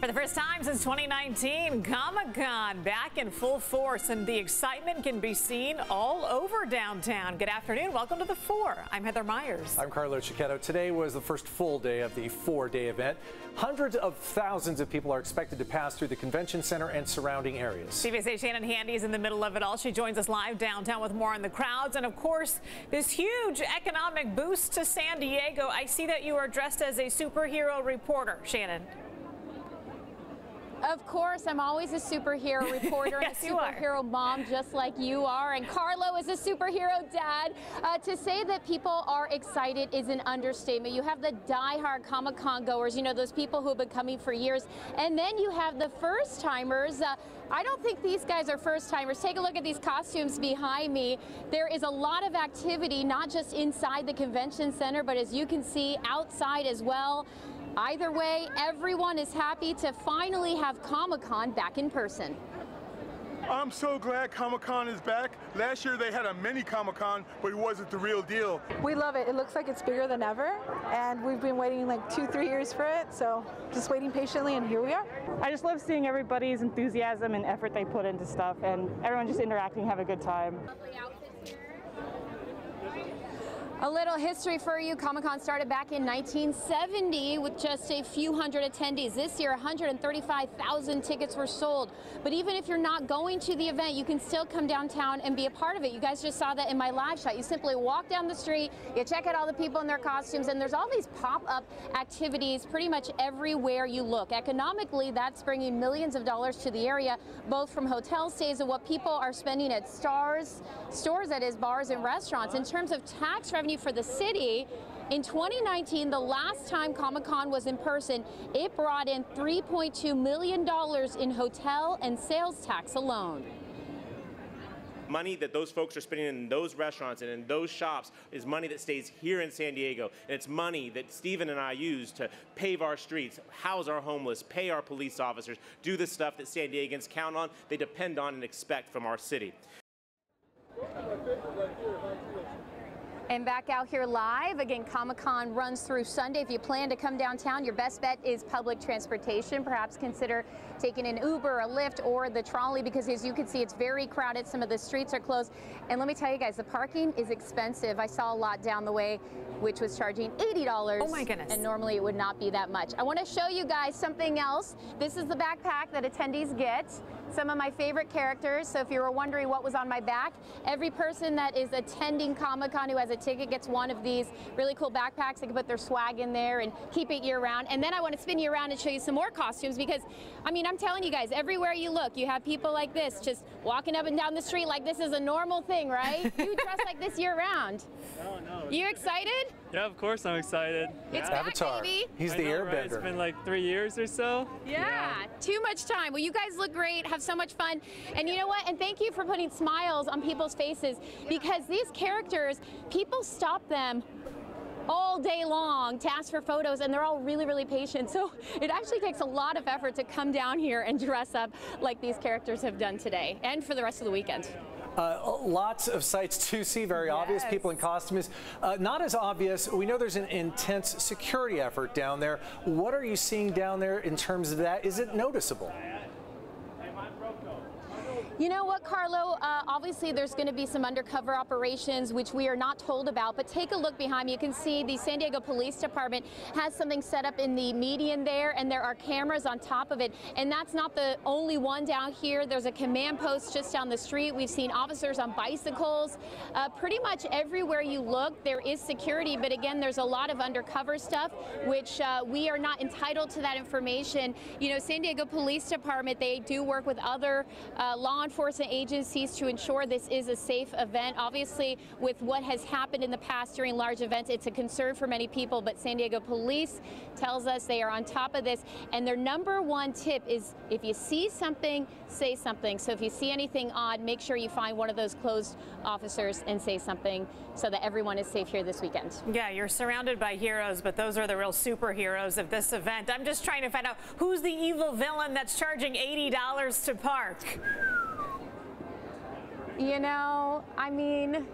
For the first time since 2019, Comic-Con back in full force and the excitement can be seen all over downtown. Good afternoon. Welcome to the Four. I'm Heather Myers. I'm Carlo Cecchetto. Today was the first full day of the four-day event. Hundreds of thousands of people are expected to pass through the convention center and surrounding areas. CBS Shannon Handy is in the middle of it all. She joins us live downtown with more on the crowds and, of course, this huge economic boost to San Diego. I see that you are dressed as a superhero reporter, Shannon. Of course, I'm always a superhero reporter yes, and a superhero mom, just like you are. And Carlo is a superhero dad. Uh, to say that people are excited is an understatement. You have the die-hard Comic Con goers, you know, those people who have been coming for years. And then you have the first timers. Uh, I don't think these guys are first timers. Take a look at these costumes behind me. There is a lot of activity, not just inside the convention center, but as you can see, outside as well. Either way, everyone is happy to finally have Comic-Con back in person. I'm so glad Comic-Con is back. Last year they had a mini Comic-Con, but it wasn't the real deal. We love it. It looks like it's bigger than ever, and we've been waiting like two, three years for it, so just waiting patiently, and here we are. I just love seeing everybody's enthusiasm and effort they put into stuff, and everyone just interacting, have a good time. A little history for you. Comic-Con started back in 1970 with just a few hundred attendees. This year, 135,000 tickets were sold. But even if you're not going to the event, you can still come downtown and be a part of it. You guys just saw that in my live shot. You simply walk down the street, you check out all the people in their costumes, and there's all these pop-up activities pretty much everywhere you look. Economically, that's bringing millions of dollars to the area, both from hotel stays and what people are spending at stars, stores that is, bars and restaurants. In terms of tax revenue, revenue for the city. In 2019, the last time Comic Con was in person, it brought in $3.2 million in hotel and sales tax alone money that those folks are spending in those restaurants and in those shops is money that stays here in San Diego. And it's money that Stephen and I use to pave our streets, house our homeless, pay our police officers, do the stuff that San Diegans count on, they depend on and expect from our city. And back out here live, again, Comic-Con runs through Sunday. If you plan to come downtown, your best bet is public transportation. Perhaps consider taking an Uber, a Lyft, or the trolley because as you can see, it's very crowded. Some of the streets are closed. And let me tell you guys, the parking is expensive. I saw a lot down the way which was charging $80. Oh my goodness. And normally it would not be that much. I want to show you guys something else. This is the backpack that attendees get. Some of my favorite characters. So if you were wondering what was on my back, every person that is attending Comic-Con who has a ticket gets one of these really cool backpacks. They can put their swag in there and keep it year round. And then I want to spin you around and show you some more costumes because, I mean, I'm telling you guys, everywhere you look, you have people like this just walking up and down the street like this is a normal thing, right? you dress like this year round. No, no. You excited? Yeah, of course I'm excited. It's yeah. Avatar. baby. He's I the know, airbender. Right? It's been like three years or so. Yeah, yeah, too much time. Well, you guys look great. Have so much fun. And you know what? And thank you for putting smiles on people's faces because these characters, people stop them all day long to ask for photos and they're all really, really patient. So it actually takes a lot of effort to come down here and dress up like these characters have done today and for the rest of the weekend. Uh, lots of sights to see, very yes. obvious. People in costumes. Uh, not as obvious. We know there's an intense security effort down there. What are you seeing down there in terms of that? Is it noticeable? You know what, Carlo? Uh, obviously, there's going to be some undercover operations, which we are not told about. But take a look behind me. You can see the San Diego Police Department has something set up in the median there, and there are cameras on top of it. And that's not the only one down here. There's a command post just down the street. We've seen officers on bicycles. Uh, pretty much everywhere you look, there is security. But again, there's a lot of undercover stuff, which uh, we are not entitled to that information. You know, San Diego Police Department, they do work with other uh, law enforcement agencies to ensure this is a safe event. Obviously, with what has happened in the past during large events, it's a concern for many people, but San Diego Police tells us they are on top of this. And their number one tip is if you see something, say something. So if you see anything odd, make sure you find one of those closed officers and say something so that everyone is safe here this weekend. Yeah, you're surrounded by heroes, but those are the real superheroes of this event. I'm just trying to find out who's the evil villain that's charging $80 to park. You know, I mean,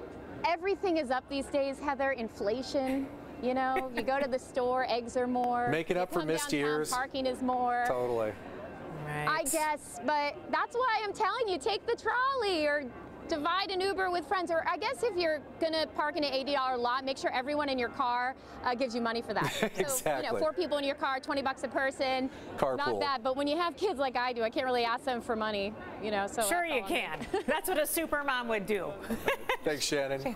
everything is up these days, Heather. Inflation, You know, you go to the store, eggs are more. Make it You up for missed downtown, years. Parking is more. Totally. I guess, but that's why I'm telling you, take the trolley or divide an Uber with friends. Or I guess if you're gonna park in an $80 lot, make sure everyone in your car uh, gives you money for that. So, you know, Exactly. four people in your car, 20 bucks a person. Carpool. Not bad. But when you have kids like I do, I can't really ask them for money. You know, so Sure you can. That's what a super mom would do. Thanks, Shannon.